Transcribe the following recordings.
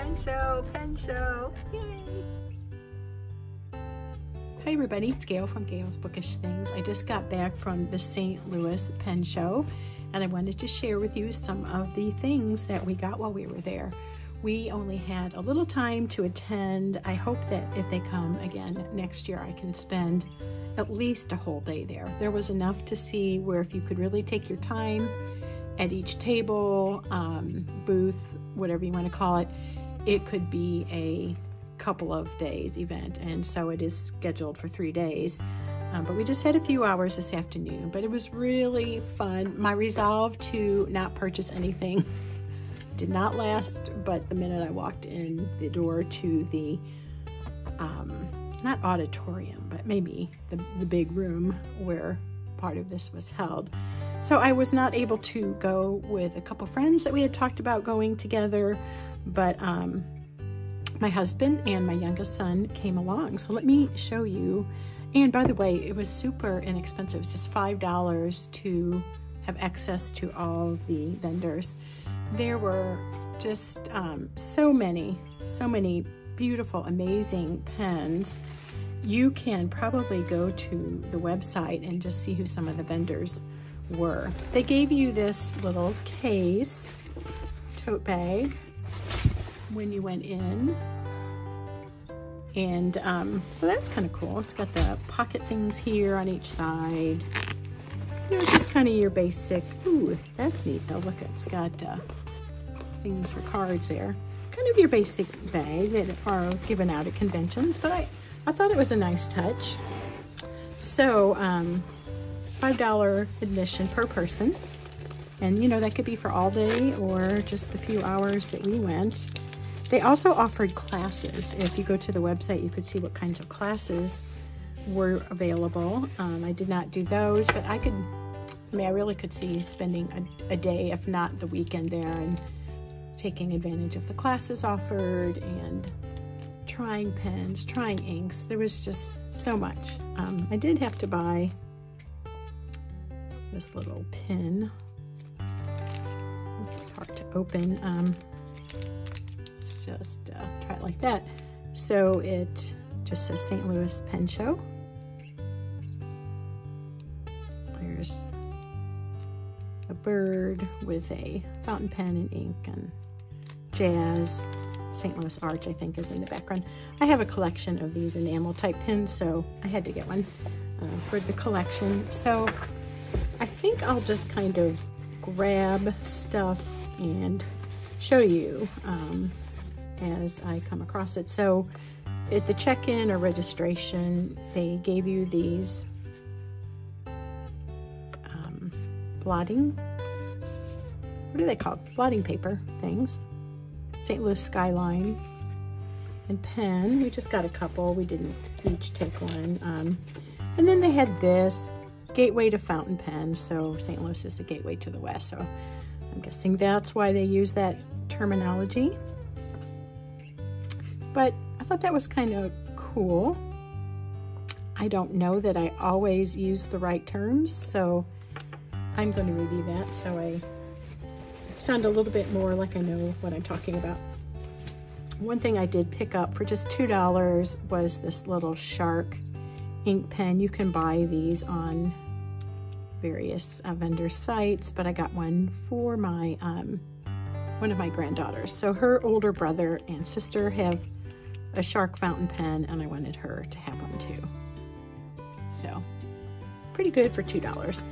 pen show, pen show. Yay! Hi everybody, it's Gail from Gail's Bookish Things. I just got back from the St. Louis Pen Show and I wanted to share with you some of the things that we got while we were there. We only had a little time to attend. I hope that if they come again next year, I can spend at least a whole day there. There was enough to see where if you could really take your time at each table, um, booth, whatever you want to call it, it could be a couple of days event. And so it is scheduled for three days. Um, but we just had a few hours this afternoon, but it was really fun. My resolve to not purchase anything did not last, but the minute I walked in the door to the, um, not auditorium, but maybe the, the big room where part of this was held. So I was not able to go with a couple friends that we had talked about going together, but um, my husband and my youngest son came along. So let me show you and by the way, it was super inexpensive. It was just $5 to have access to all the vendors. There were just um, so many, so many beautiful, amazing pens. You can probably go to the website and just see who some of the vendors were. They gave you this little case, tote bag, when you went in. And um, so that's kind of cool. It's got the pocket things here on each side. You know, just kind of your basic, ooh, that's neat though. Look, it's got uh, things for cards there. Kind of your basic bag that are given out at conventions, but I, I thought it was a nice touch. So, um, $5 admission per person. And you know, that could be for all day or just the few hours that we went. They also offered classes. If you go to the website, you could see what kinds of classes were available. Um, I did not do those, but I could, I mean, I really could see spending a, a day, if not the weekend there, and taking advantage of the classes offered and trying pens, trying inks. There was just so much. Um, I did have to buy this little pin. Open. Um, just uh, try it like that. So it just says St. Louis Pen Show. There's a bird with a fountain pen and ink and jazz. St. Louis Arch, I think, is in the background. I have a collection of these enamel type pins, so I had to get one uh, for the collection. So I think I'll just kind of grab stuff and show you um, as I come across it. So at the check-in or registration, they gave you these um, blotting, what are they called? Blotting paper things. St. Louis Skyline and pen. We just got a couple. We didn't each take one. Um, and then they had this gateway to fountain pen. So St. Louis is a gateway to the west. So I'm guessing that's why they use that terminology. But I thought that was kind of cool. I don't know that I always use the right terms, so I'm going to review that so I sound a little bit more like I know what I'm talking about. One thing I did pick up for just $2 was this little shark ink pen. You can buy these on various uh, vendor sites, but I got one for my um, one of my granddaughters. So her older brother and sister have a shark fountain pen and I wanted her to have one too. So pretty good for $2.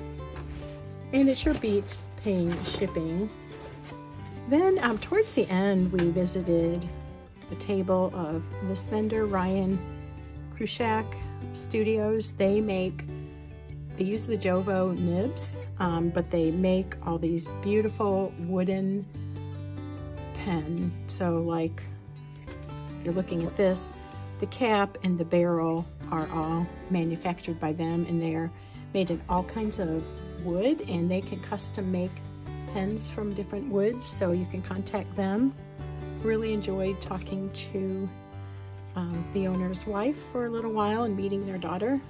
And it sure beats paying shipping. Then um, towards the end, we visited the table of this vendor, Ryan Krusac Studios. They make, they use the Jowo nibs, um, but they make all these beautiful wooden pen. So like you're looking at this, the cap and the barrel are all manufactured by them and they're made in all kinds of wood and they can custom make pens from different woods so you can contact them. Really enjoyed talking to um, the owner's wife for a little while and meeting their daughter.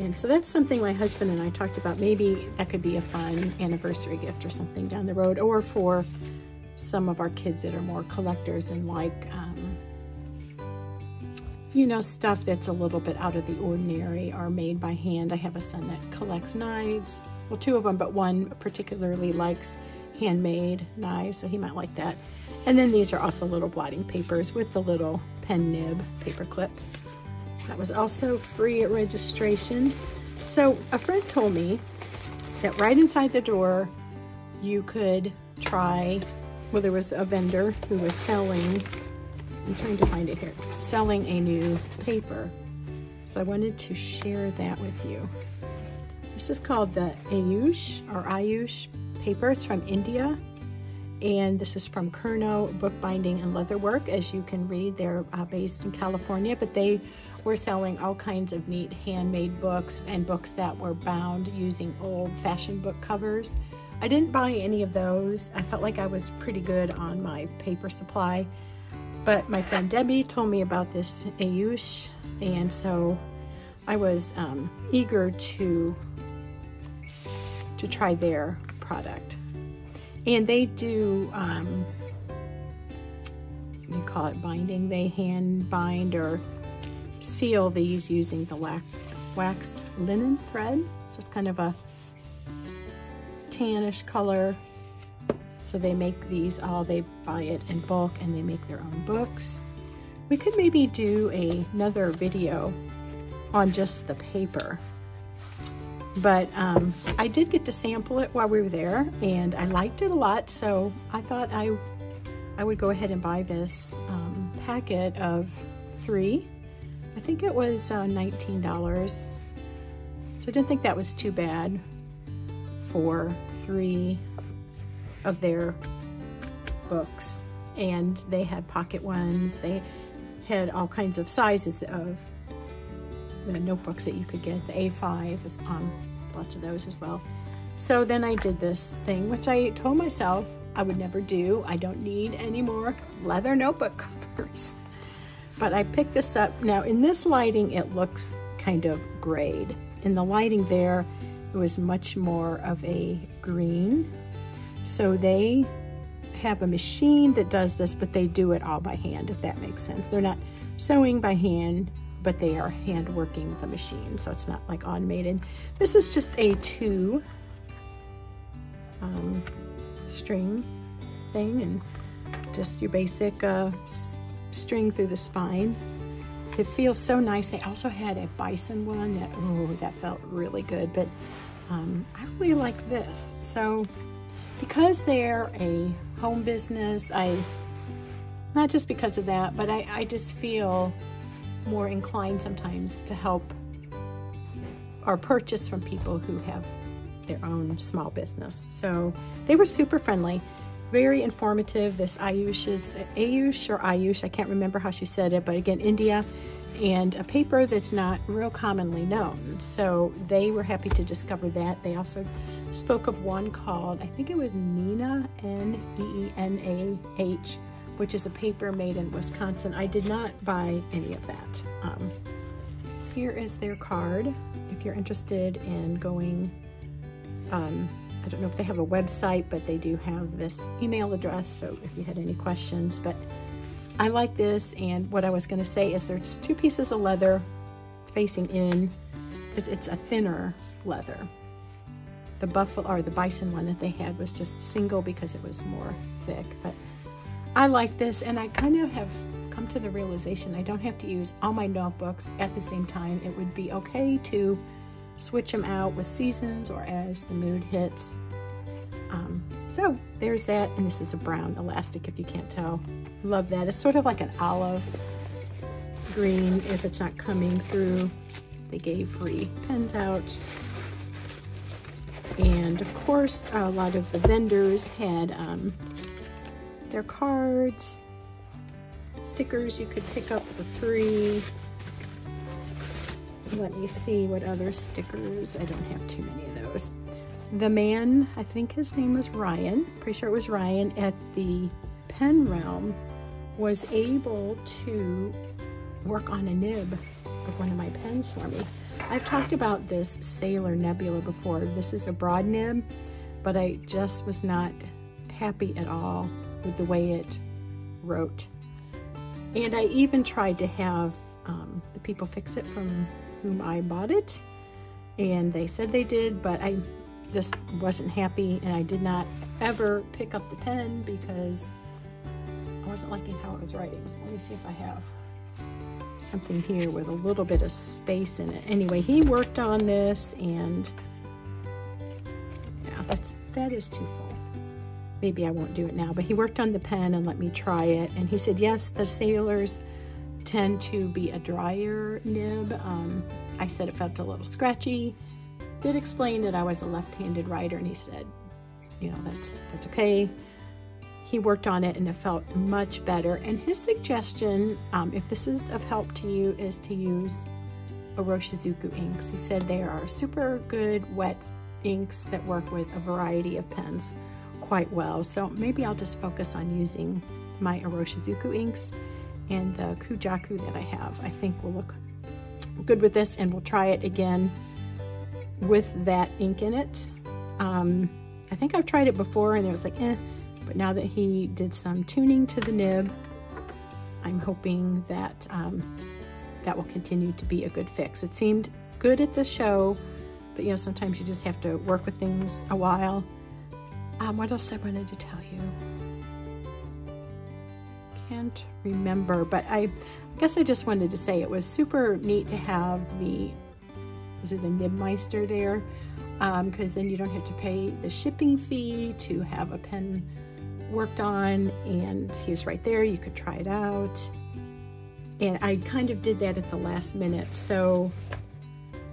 And so that's something my husband and I talked about. Maybe that could be a fun anniversary gift or something down the road or for some of our kids that are more collectors and like, um, you know, stuff that's a little bit out of the ordinary are made by hand. I have a son that collects knives. Well, two of them, but one particularly likes handmade knives, so he might like that. And then these are also little blotting papers with the little pen nib paper clip. That was also free at registration. So a friend told me that right inside the door, you could try, well, there was a vendor who was selling, I'm trying to find it here, selling a new paper. So I wanted to share that with you. This is called the Ayush or Ayush paper. It's from India. And this is from Kerno Bookbinding and Leatherwork. As you can read, they're uh, based in California, but they were selling all kinds of neat handmade books and books that were bound using old fashioned book covers. I didn't buy any of those. I felt like I was pretty good on my paper supply. But my friend Debbie told me about this Ayush, and so I was um, eager to to try their product. And they do, um, you call it binding, they hand bind or seal these using the waxed linen thread. So it's kind of a tannish color. So they make these all, they buy it in bulk and they make their own books. We could maybe do a, another video on just the paper but um, I did get to sample it while we were there and I liked it a lot. So I thought I, I would go ahead and buy this um, packet of three. I think it was uh, $19. So I didn't think that was too bad for three of their books. And they had pocket ones. They had all kinds of sizes of the notebooks that you could get. The A5 is on lots of those as well. So then I did this thing, which I told myself I would never do. I don't need any more leather notebook covers. But I picked this up. Now in this lighting, it looks kind of grayed. In the lighting there, it was much more of a green. So they have a machine that does this, but they do it all by hand, if that makes sense. They're not sewing by hand but they are hand working the machine, so it's not like automated. This is just a two um, string thing and just your basic uh, string through the spine. It feels so nice. They also had a bison one that, oh, that felt really good, but um, I really like this. So because they're a home business, I, not just because of that, but I, I just feel more inclined sometimes to help or purchase from people who have their own small business. So they were super friendly, very informative. This Ayush is Ayush or Ayush, I can't remember how she said it, but again, India, and a paper that's not real commonly known. So they were happy to discover that. They also spoke of one called, I think it was Neenah, N E E N A H which is a paper made in Wisconsin. I did not buy any of that. Um, here is their card if you're interested in going. Um, I don't know if they have a website, but they do have this email address, so if you had any questions. But I like this, and what I was going to say is there's two pieces of leather facing in because it's a thinner leather. The buffalo or the bison one that they had was just single because it was more thick, but I like this and I kind of have come to the realization I don't have to use all my notebooks at the same time. It would be okay to switch them out with seasons or as the mood hits. Um, so there's that, and this is a brown elastic if you can't tell. Love that. It's sort of like an olive green if it's not coming through. They gave free pens out. And of course, a lot of the vendors had um, their cards, stickers you could pick up for free. Let me see what other stickers. I don't have too many of those. The man, I think his name was Ryan, pretty sure it was Ryan, at the Pen Realm was able to work on a nib of one of my pens for me. I've talked about this Sailor Nebula before. This is a broad nib, but I just was not happy at all with the way it wrote. And I even tried to have um, the people fix it from whom I bought it. And they said they did, but I just wasn't happy and I did not ever pick up the pen because I wasn't liking how it was writing. Let me see if I have something here with a little bit of space in it. Anyway, he worked on this and yeah, that's that is too full. Maybe I won't do it now, but he worked on the pen and let me try it. And he said, yes, the sailors tend to be a drier nib. Um, I said it felt a little scratchy. Did explain that I was a left-handed writer, and he said, you know, that's that's okay. He worked on it and it felt much better. And his suggestion, um, if this is of help to you, is to use Iroshizuku inks. He said they are super good wet inks that work with a variety of pens quite well. So maybe I'll just focus on using my Iroshizuku inks and the Kujaku that I have. I think will look good with this and we'll try it again with that ink in it. Um, I think I've tried it before and it was like, eh, but now that he did some tuning to the nib, I'm hoping that um, that will continue to be a good fix. It seemed good at the show, but you know, sometimes you just have to work with things a while. Um, what else I wanted to tell you? Can't remember, but I, guess I just wanted to say it was super neat to have the, is it the Nibmeister there? Because um, then you don't have to pay the shipping fee to have a pen worked on and he's right there. You could try it out. And I kind of did that at the last minute. So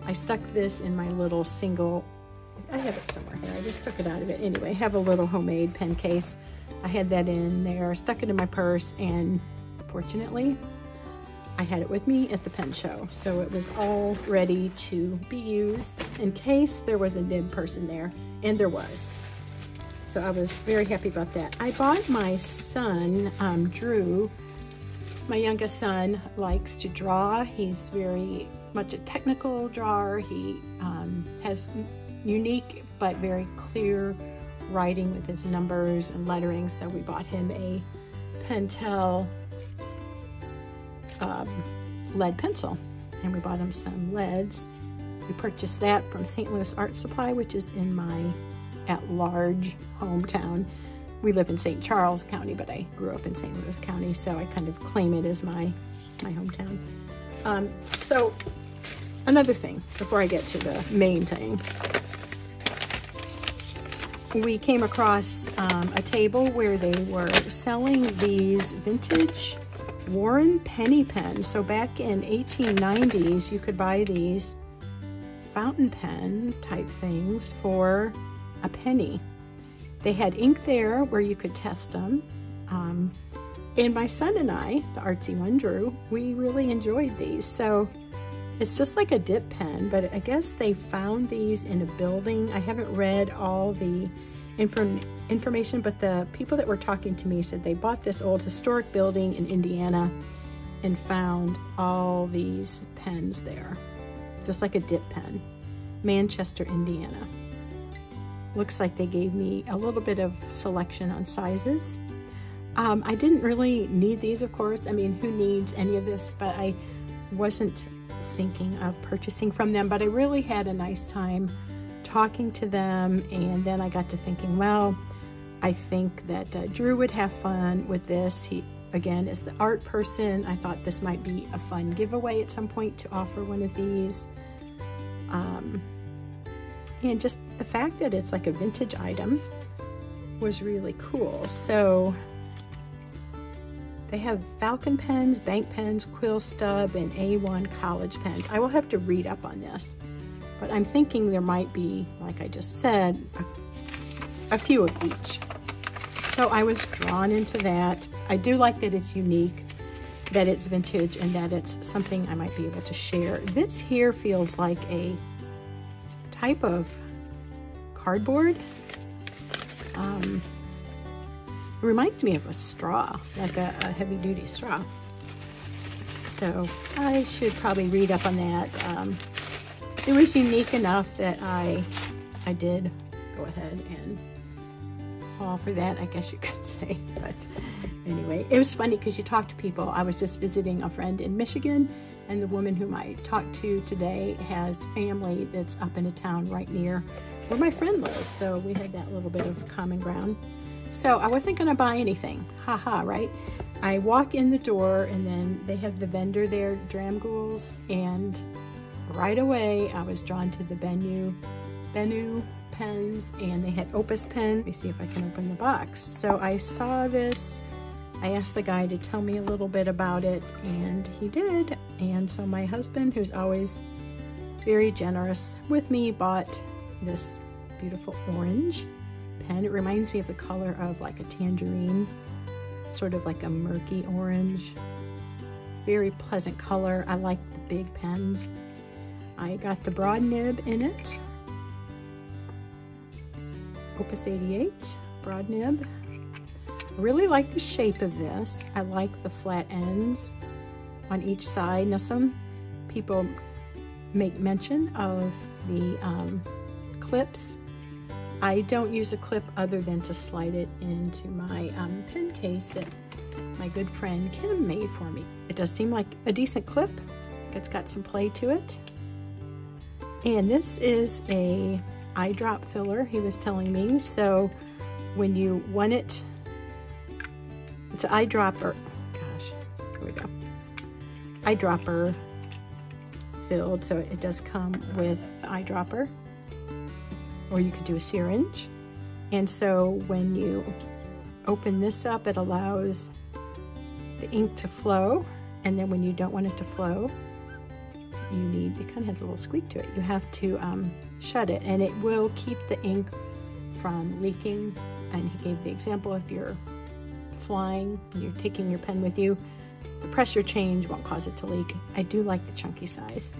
I stuck this in my little single, I have it somewhere here. I just took it out of it. Anyway, have a little homemade pen case. I had that in there, stuck it in my purse, and fortunately, I had it with me at the pen show. So it was all ready to be used in case there was a dead person there, and there was. So I was very happy about that. I bought my son, um, Drew, my youngest son likes to draw. He's very much a technical drawer. He um, has unique but very clear writing with his numbers and lettering. So we bought him a Pentel um, lead pencil and we bought him some leads. We purchased that from St. Louis Art Supply, which is in my at-large hometown. We live in St. Charles County, but I grew up in St. Louis County, so I kind of claim it as my, my hometown. Um, so another thing, before I get to the main thing, we came across um, a table where they were selling these vintage Warren penny pens. So back in 1890s, you could buy these fountain pen type things for a penny. They had ink there where you could test them. Um, and my son and I, the artsy one, Drew, we really enjoyed these. So it's just like a dip pen, but I guess they found these in a building. I haven't read all the inform information, but the people that were talking to me said they bought this old historic building in Indiana and found all these pens there. Just like a dip pen. Manchester, Indiana. Looks like they gave me a little bit of selection on sizes. Um, I didn't really need these, of course. I mean, who needs any of this? But I wasn't thinking of purchasing from them. But I really had a nice time talking to them. And then I got to thinking, well, I think that uh, Drew would have fun with this. He, again, is the art person. I thought this might be a fun giveaway at some point to offer one of these. Um, and just the fact that it's like a vintage item was really cool. So they have Falcon pens, bank pens, quill stub, and A1 college pens. I will have to read up on this, but I'm thinking there might be, like I just said, a, a few of each. So I was drawn into that. I do like that it's unique, that it's vintage, and that it's something I might be able to share. This here feels like a type of cardboard. Um, it reminds me of a straw, like a, a heavy duty straw. So I should probably read up on that. Um, it was unique enough that I, I did go ahead and fall for that, I guess you could say. But anyway, it was funny because you talk to people. I was just visiting a friend in Michigan, and the woman whom I talked to today has family that's up in a town right near where my friend lives. So we had that little bit of common ground. So I wasn't going to buy anything. Haha, ha, right? I walk in the door and then they have the vendor there, Dromgoole's, and right away I was drawn to the Benu, Benu pens and they had Opus pen. Let me see if I can open the box. So I saw this, I asked the guy to tell me a little bit about it and he did. And so my husband, who's always very generous with me, bought this beautiful orange pen. It reminds me of the color of like a tangerine sort of like a murky orange. Very pleasant color. I like the big pens. I got the broad nib in it. Opus 88 broad nib. I really like the shape of this. I like the flat ends on each side. Now some people make mention of the um, clips I don't use a clip other than to slide it into my um, pen case that my good friend Kim made for me. It does seem like a decent clip. It's got some play to it. And this is a eyedrop filler, he was telling me. So when you want it, it's an eyedropper, gosh, here we go. Eyedropper filled, so it does come with the eyedropper or you could do a syringe. And so when you open this up, it allows the ink to flow. And then when you don't want it to flow, you need, it kind of has a little squeak to it. You have to um, shut it and it will keep the ink from leaking. And he gave the example if you're flying, you're taking your pen with you, the pressure change won't cause it to leak. I do like the chunky size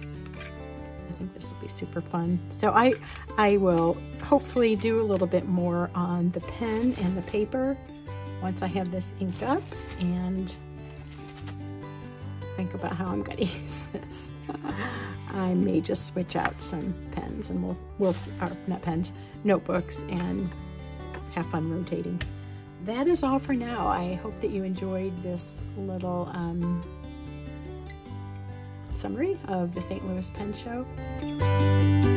think this will be super fun. So I, I will hopefully do a little bit more on the pen and the paper once I have this inked up and think about how I'm going to use this. I may just switch out some pens and we'll, we'll, or not pens, notebooks and have fun rotating. That is all for now. I hope that you enjoyed this little um, summary of the St. Louis Pen Show.